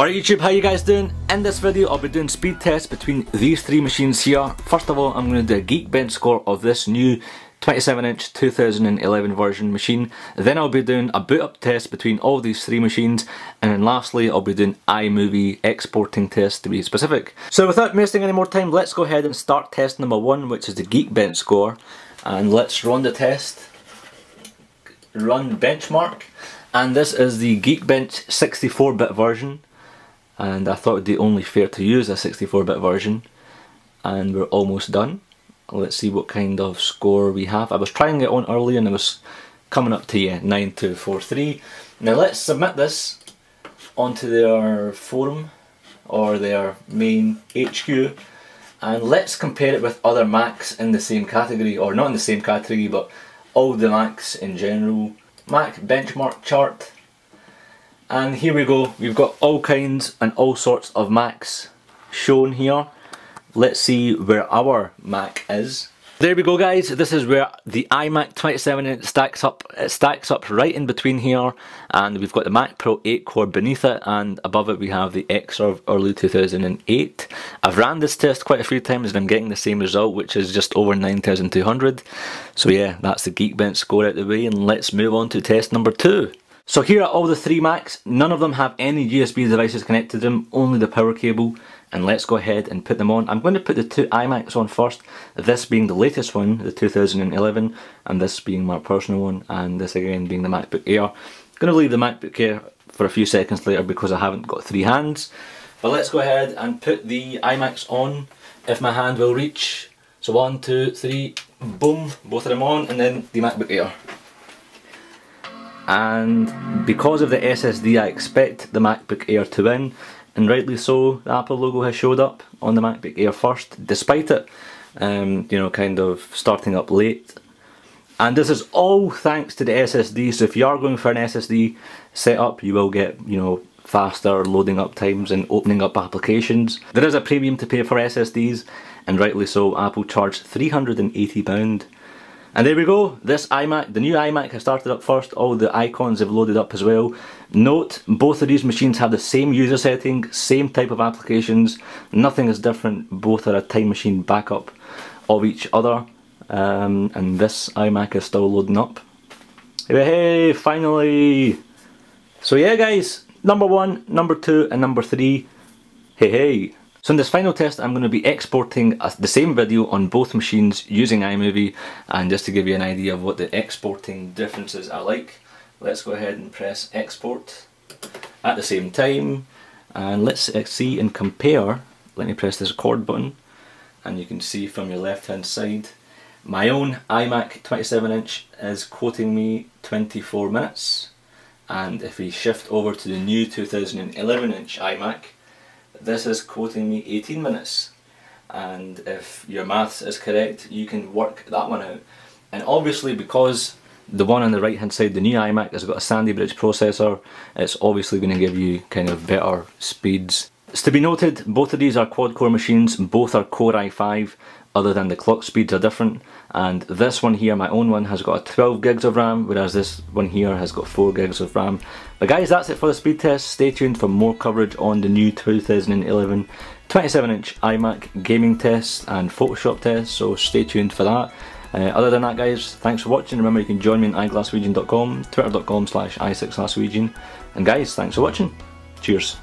Alright YouTube, how you guys doing? In this video I'll be doing speed tests between these three machines here. First of all I'm going to do a Geekbench score of this new 27 inch 2011 version machine. Then I'll be doing a boot up test between all these three machines and then lastly I'll be doing iMovie exporting test to be specific. So without wasting any more time let's go ahead and start test number one which is the Geekbench score and let's run the test. Run benchmark and this is the Geekbench 64-bit version and I thought it would be only fair to use a 64-bit version and we're almost done. Let's see what kind of score we have. I was trying it on early and it was coming up to yeah, 9243. Now let's submit this onto their forum or their main HQ and let's compare it with other Macs in the same category or not in the same category but all the Macs in general. Mac benchmark chart and here we go, we've got all kinds and all sorts of Macs shown here. Let's see where our Mac is. There we go guys, this is where the iMac 27 inch stacks up, it stacks up right in between here and we've got the Mac Pro 8 core beneath it and above it we have the Xserve early 2008. I've ran this test quite a few times and I'm getting the same result which is just over 9200. So yeah, that's the Geekbench score out the way and let's move on to test number two. So here are all the three Macs, none of them have any USB devices connected to them, only the power cable, and let's go ahead and put them on. I'm going to put the two iMacs on first, this being the latest one, the 2011, and this being my personal one, and this again being the MacBook Air. I'm going to leave the MacBook Air for a few seconds later because I haven't got three hands. But let's go ahead and put the iMacs on, if my hand will reach. So one, two, three, boom, both of them on, and then the MacBook Air and because of the SSD I expect the MacBook Air to win. And rightly so the Apple logo has showed up on the MacBook Air first despite it um, you know kind of starting up late. And this is all thanks to the SSD so if you are going for an SSD setup you will get you know faster loading up times and opening up applications. There is a premium to pay for SSDs and rightly so Apple charged £380 and there we go, this iMac, the new iMac has started up first, all the icons have loaded up as well. Note, both of these machines have the same user setting, same type of applications, nothing is different, both are a time machine backup of each other. Um, and this iMac is still loading up. Hey, hey, finally! So yeah guys, number one, number two and number three, hey hey. So in this final test I'm going to be exporting the same video on both machines using iMovie. And just to give you an idea of what the exporting differences are like let's go ahead and press export at the same time. And let's see and compare. Let me press this record button. And you can see from your left hand side my own iMac 27 inch is quoting me 24 minutes. And if we shift over to the new 2011 inch iMac this is quoting me 18 minutes and if your maths is correct you can work that one out and obviously because the one on the right hand side, the new iMac has got a Sandy Bridge processor, it's obviously going to give you kind of better speeds. It's to be noted, both of these are quad core machines, both are Core i5, other than the clock speeds are different and this one here, my own one, has got 12 gigs of RAM whereas this one here has got 4 gigs of RAM. But guys that's it for the speed test, stay tuned for more coverage on the new 2011 27 inch iMac gaming test and Photoshop test so stay tuned for that. Uh, other than that guys, thanks for watching, remember you can join me on iglaswegian.com, twitter.com slash i6laswegian and guys thanks for watching, cheers.